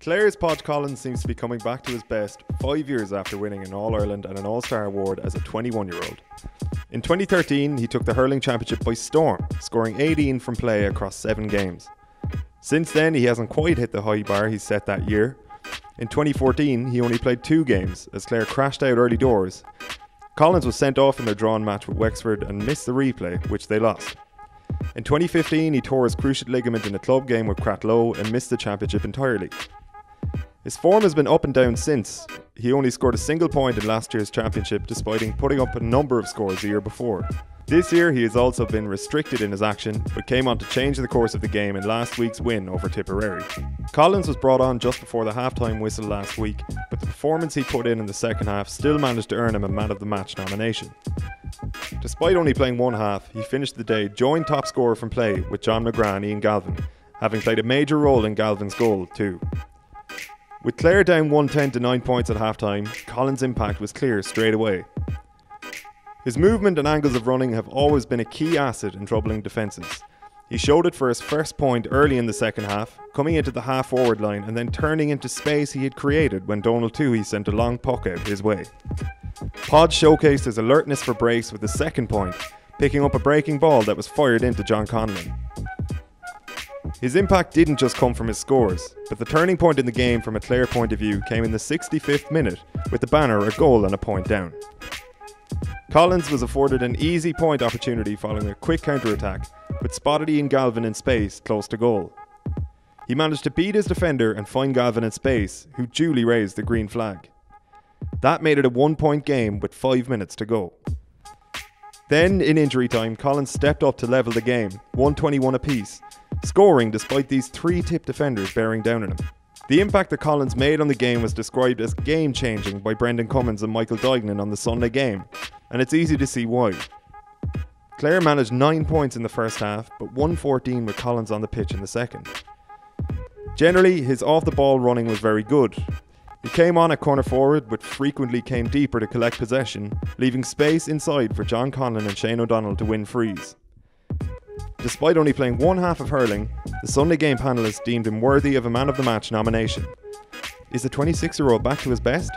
Clare's Podge Collins seems to be coming back to his best five years after winning an All Ireland and an All Star award as a 21 year old. In 2013, he took the hurling championship by storm, scoring 18 from play across seven games. Since then, he hasn't quite hit the high bar he set that year. In 2014, he only played two games as Clare crashed out early doors. Collins was sent off in their drawn match with Wexford and missed the replay, which they lost. In 2015, he tore his cruciate ligament in a club game with Cratloe and missed the championship entirely. His form has been up and down since. He only scored a single point in last year's championship despite putting up a number of scores the year before. This year he has also been restricted in his action, but came on to change the course of the game in last week's win over Tipperary. Collins was brought on just before the halftime whistle last week, but the performance he put in in the second half still managed to earn him a Man of the Match nomination. Despite only playing one half, he finished the day joint top scorer from play with John McGrath and Ian Galvin, having played a major role in Galvin's goal too. With Clare down 110 to 9 points at halftime, Collins' impact was clear straight away. His movement and angles of running have always been a key asset in troubling defences. He showed it for his first point early in the second half, coming into the half forward line and then turning into space he had created when Donal Tuohy sent a long puck out his way. Podge showcased his alertness for breaks with the second point, picking up a breaking ball that was fired into John Conlon. His impact didn't just come from his scores, but the turning point in the game from a Clare point of view came in the 65th minute with the banner a goal and a point down. Collins was afforded an easy point opportunity following a quick counter-attack, but spotted Ian Galvin in space close to goal. He managed to beat his defender and find Galvin in space, who duly raised the green flag. That made it a one point game with five minutes to go. Then, in injury time, Collins stepped up to level the game, 121 apiece, scoring despite these three Tipp defenders bearing down on him. The impact that Collins made on the game was described as game changing by Brendan Cummins and Michael Duignan on the Sunday game, and it's easy to see why. Clare managed 9 points in the first half, but 114 with Collins on the pitch in the second. Generally, his off the ball running was very good. He came on at corner forward, but frequently came deeper to collect possession, leaving space inside for John Conlon and Shane O'Donnell to win frees. Despite only playing one half of hurling, the Sunday game panelists deemed him worthy of a Man of the Match nomination. Is the 26 year old back to his best?